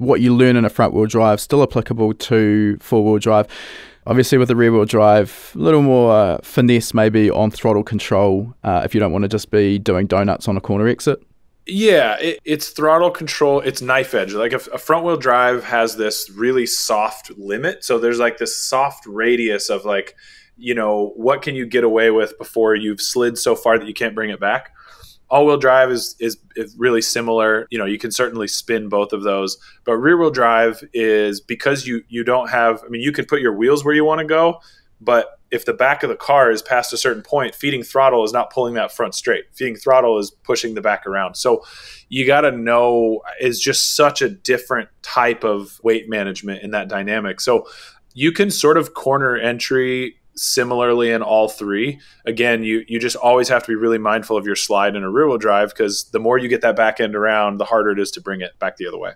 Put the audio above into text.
what you learn in a front wheel drive still applicable to four wheel drive. Obviously, with the rear wheel drive, a little more uh, finesse maybe on throttle control uh, if you don't want to just be doing donuts on a corner exit. Yeah, it, it's throttle control. It's knife edge. Like a, a front wheel drive has this really soft limit. So there's like this soft radius of like, you know, what can you get away with before you've slid so far that you can't bring it back? All wheel drive is, is, is really similar. You know, you can certainly spin both of those, but rear wheel drive is because you you don't have. I mean, you can put your wheels where you want to go, but if the back of the car is past a certain point, feeding throttle is not pulling that front straight. Feeding throttle is pushing the back around. So you got to know is just such a different type of weight management in that dynamic. So you can sort of corner entry similarly in all three. Again, you you just always have to be really mindful of your slide in a rear wheel drive because the more you get that back end around, the harder it is to bring it back the other way.